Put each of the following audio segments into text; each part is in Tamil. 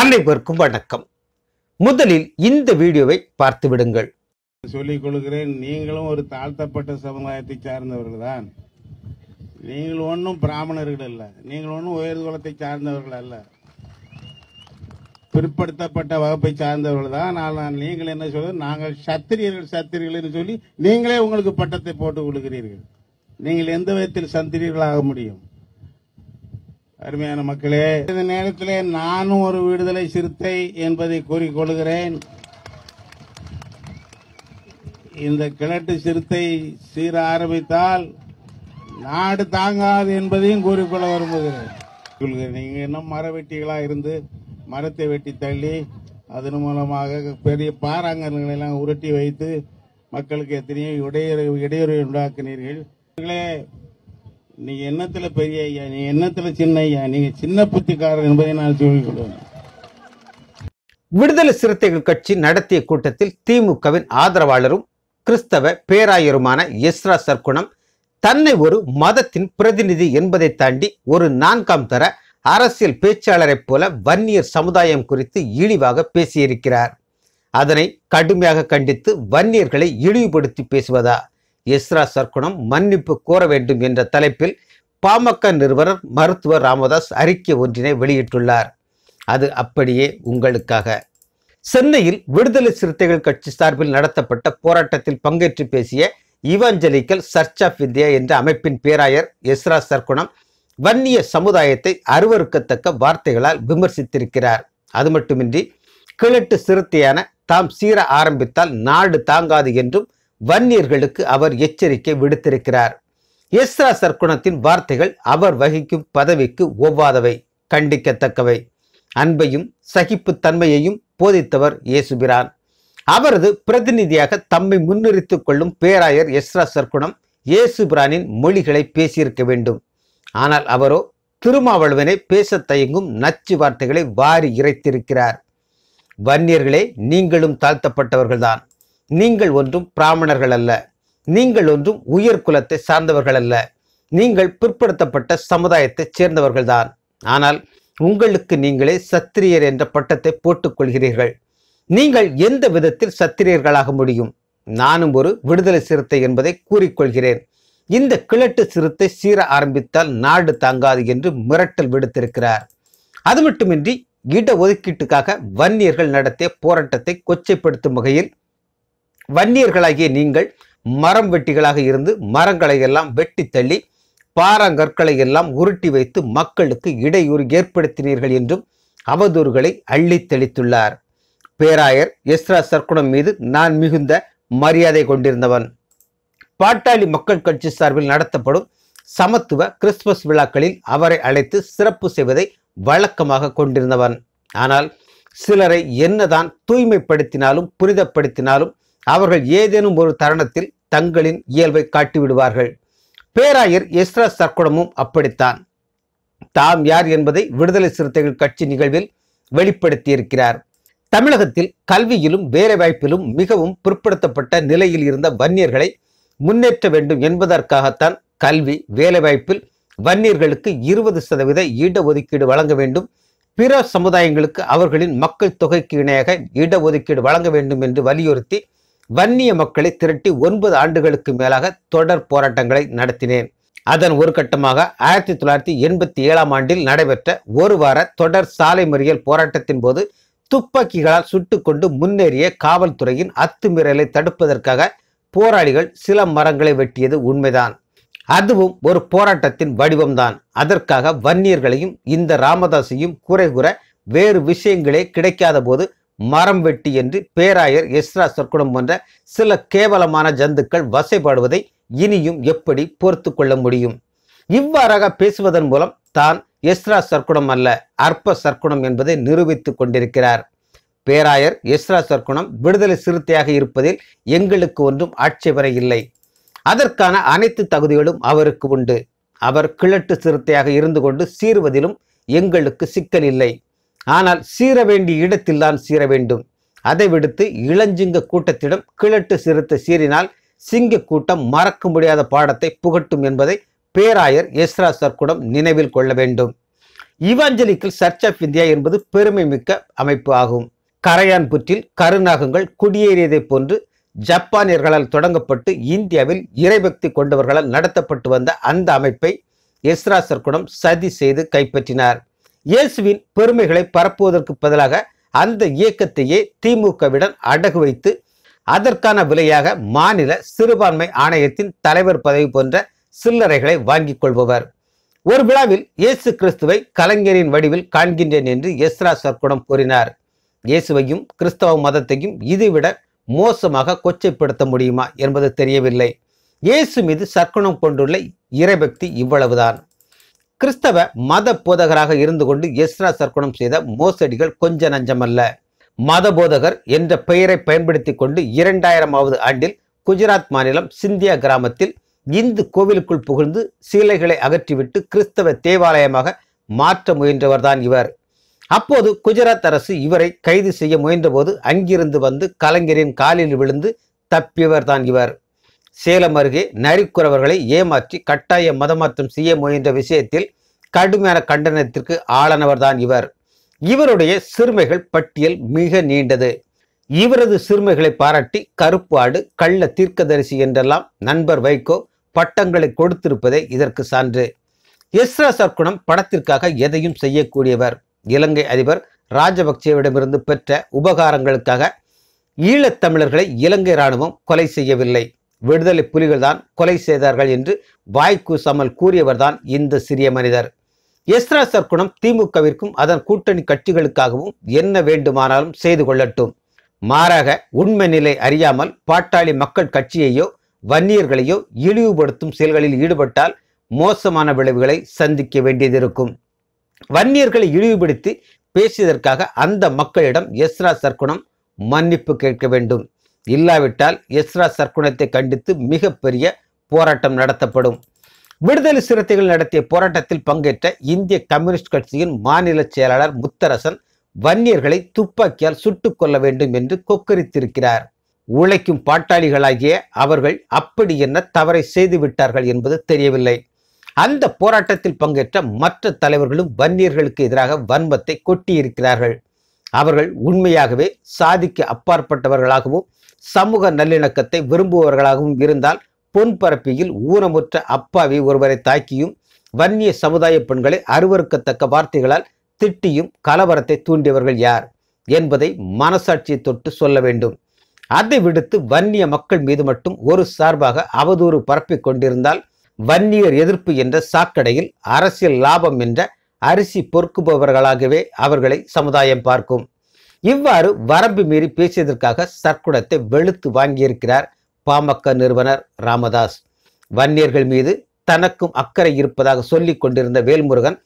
அனைவருக்கும் வணக்கம். முதலில் இந்த வீடியோவை பார்த்து விடுங்கள். சொல்லிக் கொள்கிறேன் நீங்களும் ஒரு தாழ்த்தப்பட்ட சமுதாயத்தை சார்ந்தவர்கள் தான் நீங்கள் ஒன்றும் பிராமணர்கள் அல்ல நீங்கள் ஒன்றும் உயர் குலத்தை சார்ந்தவர்கள் அல்ல. பிற்படுத்தப்பட்ட வகுப்பை சார்ந்தவர்கள் தான் ஆனால் நீங்கள் என்ன சொல்றது நாங்கள் சத்திரியர்கள் சத்திரியர்கள் என்று சொல்லி நீங்களே உங்களுக்கு பட்டத்தை போட்டுக் கொள்கிறீர்கள். நீங்கள் எந்த விதத்தில் சந்திரியர்களாக முடியும்? அருமையான மக்களே இந்த நேரத்திலே நானும் ஒரு விடுதலை சிறுத்தை என்பதை கூறிக்கொள்கிறேன் இந்த கிழட்டு சிறுத்தை சீர ஆரம்பித்தால் நாடு தாங்காது என்பதையும் கூறிக்கொள்ள விரும்புகிறேன் சொல்கிறேன். நீங்க இன்னும் மர வெட்டிகளா இருந்து மரத்தை வெட்டி தள்ளி அதன் மூலமாக பெரிய பாறாங்கல்களை எல்லாம் உருட்டி வைத்து மக்களுக்கு எத்தனையோ இடையூறு இடையூறு உண்டாக்கினீர்கள் நீ எண்ணத்துல பெரிய ஐயா? நீ எண்ணத்துல சின்ன ஐயா? நீங்க சின்ன புத்திக்காரர் என்பதை நான் சொல்லிக்கொள்வேன் விடுதலை சிறுத்தைகள் கட்சி நடத்திய கூட்டத்தில் திமுகவின் ஆதரவாளரும் கிறிஸ்தவ பேராயருமான எஸ்ரா சர்க்குணம் தன்னை ஒரு மதத்தின் பிரதிநிதி என்பதை தாண்டி ஒரு நான்காம் தர அரசியல் பேச்சாளரைப் போல வன்னியர் சமுதாயம் குறித்து இழிவாக பேசியிருக்கிறார். அதனை கடுமையாக கண்டித்து வன்னியர்களை இழிவுபடுத்தி பேசுவதா? எஸ்ரா சர்க்குணம் மன்னிப்பு கோர வேண்டும் என்ற தலைப்பில் பாமக நிறுவனர் மருத்துவர் ராமதாஸ் அறிக்கை ஒன்றினை வெளியிட்டுள்ளார். அது அப்படியே உங்களுக்காக. சென்னையில் விடுதலை சிறுத்தைகள் கட்சி சார்பில் நடத்தப்பட்ட போராட்டத்தில் பங்கேற்று பேசிய இவாஞ்சலிக்கல் சர்ச் ஆஃப் இந்தியா என்ற அமைப்பின் பேராயர் எஸ்ரா சர்க்குணம் வன்னிய சமுதாயத்தை அருவறுக்கத்தக்க வார்த்தைகளால் விமர்சித்திருக்கிறார். அது மட்டுமின்றி கிழட்டு சிறுத்தையான தாம் சீர ஆரம்பித்தால் நாடு தாங்காது என்றும் வன்னியர்களுக்கு அவர் எச்சரிக்கை விடுத்திருக்கிறார். எஸ்ரா சர்க்குணத்தின் வார்த்தைகள் அவர் வகிக்கும் பதவிக்கு ஒவ்வாதவை கண்டிக்கத்தக்கவை. அன்பையும் சகிப்புத்தன்மையையும் போதித்தவர் இயேசுபிரான். அவரது பிரதிநிதியாக தம்மை முன்னிறுத்திக் கொள்ளும் பேராயர் எஸ்ரா சர்க்குணம் இயேசுபிரானின் மொழிகளை பேசியிருக்க வேண்டும். ஆனால் அவரோ திருமாவளவனை பேசத் தயங்கும் நச்சு வார்த்தைகளை வாரி இறைத்திருக்கிறார். வன்னியர்களே நீங்களும் தாழ்த்தப்பட்டவர்கள்தான். நீங்கள் ஒன்றும் பிராமணர்கள் அல்ல. நீங்கள் ஒன்றும் உயர் குலத்தை சார்ந்தவர்கள் அல்ல. நீங்கள் பிற்படுத்தப்பட்ட சமுதாயத்தைச் சேர்ந்தவர்கள்தான் ஆனால் உங்களுக்கு நீங்களே சத்திரியர் என்ற பட்டத்தை போட்டுக்கொள்கிறீர்கள் நீங்கள் எந்த விதத்தில் சத்திரியர்களாக முடியும்? நானும் ஒரு விடுதலை சிறுத்தை என்பதை கூறிக்கொள்கிறேன். இந்த கிழட்டு சிறுத்தை சீர ஆரம்பித்தால் நாடு தாங்காது என்று மிரட்டல் விடுத்திருக்கிறார். அது மட்டுமின்றி இட ஒதுக்கீட்டுக்காக வன்னியர்கள் நடத்திய போராட்டத்தை கொச்சைப்படுத்தும் வகையில் வன்னியர்களாகிய நீங்கள் மரம் வெட்டிகளாக இருந்து மரங்களை எல்லாம் வெட்டி தள்ளி பாறாங்கற்களை எல்லாம் உருட்டி வைத்து மக்களுக்கு இடையூறு ஏற்படுத்தினீர்கள் என்றும் அவதூறுகளை அள்ளி தெளித்துள்ளார். பேராயர் எஸ்ரா சர்க்குணம் மீது நான் மிகுந்த மரியாதை கொண்டிருந்தவன். பாட்டாளி மக்கள் கட்சி சார்பில் நடத்தப்படும் சமத்துவ கிறிஸ்துமஸ் விழாக்களில் அவரை அழைத்து சிறப்பு செய்வதை வழக்கமாக கொண்டிருந்தவன். ஆனால் சிலரை என்னதான் தூய்மைப்படுத்தினாலும் புனிதப்படுத்தினாலும் அவர்கள் ஏதேனும் ஒரு தருணத்தில் தங்களின் இயல்பை காட்டிவிடுவார்கள். பேராயர் எஸ்ரா சர்க்குடமும் அப்படித்தான். தாம் யார் என்பதை விடுதலை சிறுத்தைகள் கட்சி நிகழ்வில் வெளிப்படுத்தியிருக்கிறார். தமிழகத்தில் கல்வியிலும் வேலைவாய்ப்பிலும் மிகவும் பிற்படுத்தப்பட்ட நிலையில் இருந்த வன்னியர்களை முன்னேற்ற வேண்டும் என்பதற்காகத்தான் கல்வி வேலைவாய்ப்பில் வன்னியர்களுக்கு இருபது சதவீத இடஒதுக்கீடு வழங்க வேண்டும். பிற சமுதாயங்களுக்கு அவர்களின் மக்கள் தொகைக்கு இணையாக இடஒதுக்கீடு வழங்க வேண்டும் என்று வலியுறுத்தி வன்னிய மக்களை திரட்டி ஒன்பது ஆண்டுகளுக்கு மேலாக தொடர் போராட்டங்களை நடத்தினேன். அதன் ஒரு கட்டமாக ஆயிரத்தி தொள்ளாயிரத்தி எண்பத்தி ஏழாம் ஆண்டில் நடைபெற்ற ஒரு வார தொடர் சாலை மறியல் போராட்டத்தின் போது துப்பாக்கிகளால் சுட்டுக்கொண்டு முன்னேறிய காவல்துறையின் அத்துமீறலை தடுப்பதற்காக போராளிகள் சில மரங்களை வெட்டியது உண்மைதான். அதுவும் ஒரு போராட்டத்தின் வடிவம்தான். அதற்காக வன்னியர்களையும் இந்த ராமதாசையும் குறை கூற வேறு விஷயங்களே கிடைக்காத போது மரம் வெட்டி என்று பேராயர் எஸ்ரா சொற்குடம் போன்ற சில கேவலமான ஜந்துக்கள் வசைப்பாடுவதை இனியும் எப்படி பொறுத்து கொள்ள முடியும்? இவ்வாறாக பேசுவதன் மூலம் தான் எஸ்ரா சர்க்குணம் அல்ல அற்ப சர்க்குணம் என்பதை நிரூபித்துக் கொண்டிருக்கிறார். பேராயர் எஸ்ரா சர்க்குணம் விடுதலை சிறுத்தையாக இருப்பதில் எங்களுக்கு ஒன்றும் ஆட்சேபனை இல்லை. அதற்கான அனைத்து தகுதிகளும் அவருக்கு உண்டு. அவர் கிழட்டு சிறுத்தையாக இருந்து கொண்டு சீருவதிலும் எங்களுக்கு சிக்கல் இல்லை. ஆனால் சீர வேண்டிய இடத்தில்தான் சீர வேண்டும். அதை விடுத்து இளஞ்சிங்க கூட்டத்திடம் கிழட்டு சிறுத்தை சீறினால் சிங்க கூட்டம் மறக்க முடியாத பாடத்தை புகட்டும் என்பதை பேராயர் எஸ்ரா சர்க்குடம் நினைவில் கொள்ள வேண்டும். இவாஞ்சலிக்கல் சர்ச் ஆஃப் இந்தியா என்பது பெருமை மிக்க அமைப்பு ஆகும். கரையான் புற்றில் கருநாகங்கள் குடியேறியதைப் போன்று ஜப்பானியர்களால் தொடங்கப்பட்டு இந்தியாவில் இறைபக்தி கொண்டவர்களால் நடத்தப்பட்டு வந்த அந்த அமைப்பை எஸ்ரா சர்க்குடம் சதி செய்து கைப்பற்றினார். இயேசுவின் பெருமைகளை பரப்புவதற்கு பதிலாக அந்த இயக்கத்தையே திமுகவிடம் அடகு வைத்து அதற்கான விலையாக மாநில சிறுபான்மை ஆணையத்தின் தலைவர் பதவி போன்ற சில்லறைகளை வாங்கிக் கொள்பவர். ஒரு விழாவில் இயேசு கிறிஸ்துவை கலைஞரின் வடிவில் காண்கின்றேன் என்று எஸ்ரா சர்க்குணம் கூறினார். இயேசுவையும் கிறிஸ்தவ மதத்தையும் இதைவிட மோசமாக கொச்சைப்படுத்த முடியுமா என்பது தெரியவில்லை. இயேசு மீது சர்க்குணம் கொண்டுள்ள இறைபக்தி இவ்வளவுதான். கிறிஸ்தவ மத போதகராக இருந்து கொண்டு எஸ்ரா சர்க்குணம் செய்த மோசடிகள் கொஞ்ச நஞ்சமல்ல. மத போதகர் என்ற பெயரை பயன்படுத்தி கொண்டு இரண்டாயிரமாவது ஆண்டில் குஜராத் மாநிலம் சிந்தியா கிராமத்தில் இந்து கோவிலுக்குள் புகுந்து சீலைகளை அகற்றிவிட்டு கிறிஸ்தவ தேவாலயமாக மாற்ற முயன்றவர்தான் இவர். அப்போது குஜராத் அரசு இவரை கைது செய்ய முயன்றபோது அங்கிருந்து வந்து கலைஞரின் காலில் விழுந்து தப்பியவர்தான் இவர். சேலம் அருகே நரிக்குறவர்களை ஏமாற்றி கட்டாய மதமாற்றம் செய்ய முயன்ற விஷயத்தில் கடுமையான கண்டனத்திற்கு ஆளானவர்தான் இவர். இவருடைய சிறுமைகள் பட்டியல் மிக நீண்டது. இவரது சிறுமைகளை பாராட்டி கருப்பு ஆடு கள்ள தீர்க்கதரிசி என்றெல்லாம் நண்பர் வைகோ பட்டங்களை கொடுத்திருப்பதே இதற்கு சான்று. எஸ்ரா சர்க்குணம் படத்திற்காக எதையும் செய்யக்கூடியவர். இலங்கை அதிபர் ராஜபக்சேவிடமிருந்து பெற்ற உபகாரங்களுக்காக ஈழத்தமிழர்களை இலங்கை இராணுவம் கொலை செய்யவில்லை. விடுதலை புலிகள் தான் கொலை செய்தார்கள் என்று வாய்க்கூசாமல் கூறியவர்தான் இந்த சிறிய மனிதர். எஸ்ரா சர்க்குணம் திமுகவிற்கும் அதன் கூட்டணி கட்சிகளுக்காகவும் என்ன வேண்டுமானாலும் செய்து கொள்ளட்டும். மாறாக உண்மை நிலை அறியாமல் பாட்டாளி மக்கள் கட்சியையோ வன்னியர்களையோ இழிவுபடுத்தும் செயல்களில் ஈடுபட்டால் மோசமான விளைவுகளை சந்திக்க வேண்டியதிருக்கும். வன்னியர்களை இழிவுபடுத்தி பேசியதற்காக அந்த மக்களிடம் எஸ்ரா சர்க்குணம் மன்னிப்பு கேட்க வேண்டும். இல்லாவிட்டால் எஸ்ரா சர்க்குணத்தை கண்டித்து மிகப்பெரிய போராட்டம் நடத்தப்படும். விடுதலை சிறுத்தைகள் நடத்திய போராட்டத்தில் பங்கேற்ற இந்திய கம்யூனிஸ்ட் கட்சியின் மாநில செயலாளர் முத்தரசன் வன்னியர்களை துப்பாக்கியால் சுட்டுக் கொள்ள வேண்டும் என்று கொக்கரித்திருக்கிறார். உழைக்கும் பாட்டாளிகளாகிய அவர்கள் அப்படி என்ன தவறை செய்து விட்டார்கள் என்பது தெரியவில்லை. அந்த போராட்டத்தில் பங்கேற்ற மற்ற தலைவர்களும் வன்னியர்களுக்கு எதிராக வன்மத்தை கொட்டியிருக்கிறார்கள். அவர்கள் உண்மையாகவே சாதிக்கு அப்பாற்பட்டவர்களாகவும் சமூக நல்லிணக்கத்தை விரும்புபவர்களாகவும் இருந்தால் பொன்பரப்பியில் ஊனமுற்ற அப்பாவி ஒருவரை தாக்கியும் வன்னிய சமுதாய பெண்களை அருவறுக்கத்தக்க வார்த்தைகளால் திட்டியும் கலவரத்தை தூண்டியவர்கள் யார் என்பதை மனசாட்சியை தொட்டு சொல்ல வேண்டும். அதை விடுத்து வன்னிய மக்கள் மீது மட்டும் ஒரு சார்பாக அவதூறு பரப்பிக் கொண்டிருந்தால் வன்னியர் எதிர்ப்பு என்ற சாக்கடையில் அரசியல் லாபம் என்ற அரிசி பொறுக்குபவர்களாகவே அவர்களை சமுதாயம் பார்க்கும். இவ்வாறு வரம்பு மீறி பேசியதற்காக சர்க்குணத்தை வெளுத்து வாங்கியிருக்கிறார் பாமக நிறுவனர் ராமதாஸ். வன்னியர்கள் மீது தனக்கும் அக்கறை இருப்பதாக சொல்லிக் கொண்டிருந்த வேல்முருகன்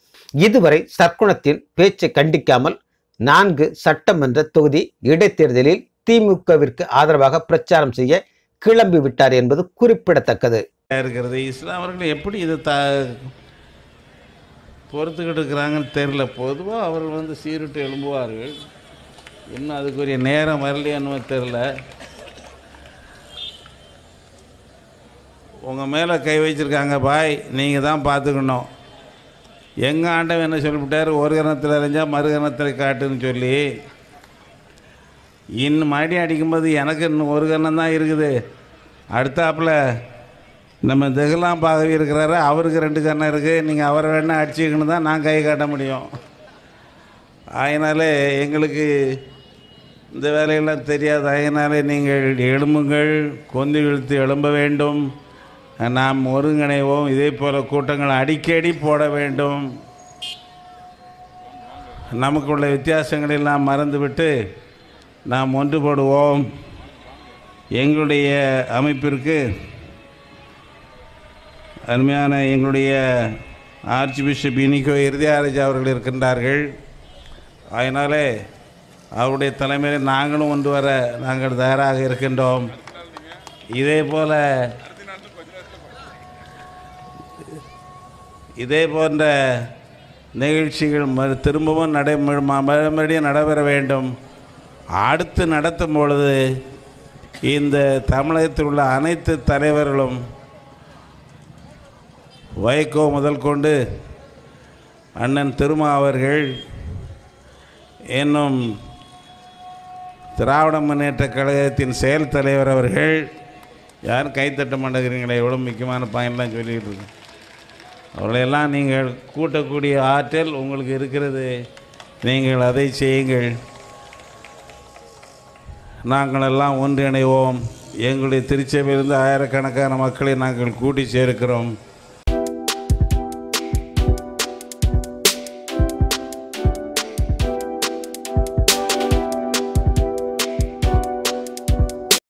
இதுவரை சர்க்குணத்தின் பேச்சை கண்டிக்காமல் நான்கு சட்டமன்ற தொகுதி இடைத்தேர்தலில் திமுகவிற்கு ஆதரவாக பிரச்சாரம் செய்ய கிளம்பி விட்டார் என்பது குறிப்பிடத்தக்கது. இருக்கிறது இஸ்லாமர்கள் எப்படி இதை த பொறுத்துக்கிட்டு இருக்கிறாங்கன்னு தெரில பொதுவாக அவர்கள் வந்து சீருட்டு எழும்புவார்கள். இன்னும் அதுக்குரிய நேரம் வரலையான்னு தெரில உங்கள் மேலே கை வச்சுருக்காங்க பாய் நீங்கள் தான் பார்த்துக்கணும் எங்கள் ஆண்டவன் என்ன சொல்லிவிட்டார்? ஒரு கணத்தில் அறிஞ்சால் மறு கணத்தில் காட்டுன்னு சொல்லி. இன்னும் மறுபடியும் அடிக்கும்போது எனக்கு இன்னும் ஒரு கணம் தான் இருக்குது. அடுத்தாப்புல நம்ம திகலாம் பாகவி இருக்கிறாரு அவருக்கு ரெண்டு கண்ணம் இருக்குது நீங்கள் அவரை வேணால் அடிச்சுக்கணும் தான் நான் கை காட்ட முடியும். அதனால் எங்களுக்கு இந்த வேலையெல்லாம் தெரியாது அதனாலே நீங்கள் எழும்புங்கள் கொந்து இழுத்து எழும்ப வேண்டும். நாம் ஒருங்கிணைவோம் இதே போல் கூட்டங்கள் அடிக்கடி போட வேண்டும். நமக்குள்ள வித்தியாசங்களெல்லாம் மறந்துவிட்டு நாம் ஒன்றுபடுவோம் எங்களுடைய அமைப்பிற்கு அருமையான எங்களுடைய ஆர்ச்சி பிஷப் இனிகோ இறுதியாரஜ் அவர்கள் இருக்கின்றார்கள். அதனாலே அவருடைய தலைமையில் நாங்களும் கொண்டு வர நாங்கள் தயாராக இருக்கின்றோம். இதே போல இதே போன்ற நிகழ்ச்சிகள் மறு- திரும்பவும் நடை மறுபடியும் நடைபெற வேண்டும். அடுத்து நடத்தும் பொழுது இந்த தமிழகத்தில் உள்ள அனைத்து தலைவர்களும் வைகோ முதல் கொண்டு அண்ணன் திருமா அவர்கள் இன்னும் திராவிட முன்னேற்ற கழகத்தின் செயல் தலைவர் அவர்கள் யாரும் கைத்தட்ட மாட்டேங்கிறீங்களே எவ்வளோ முக்கியமான பாயிண்ட்லாம் சொல்லிகிட்டு இருக்கேன் அவர்களையெல்லாம் நீங்கள் கூட்டக்கூடிய ஆற்றல் உங்களுக்கு இருக்கிறது. நீங்கள் அதை செய்யுங்கள். நாங்கள் எல்லாம் ஒன்றிணைவோம். எங்களுடைய திருச்சபையிலிருந்து ஆயிரக்கணக்கான மக்களை நாங்கள் கூட்டி சேர்க்கிறோம்.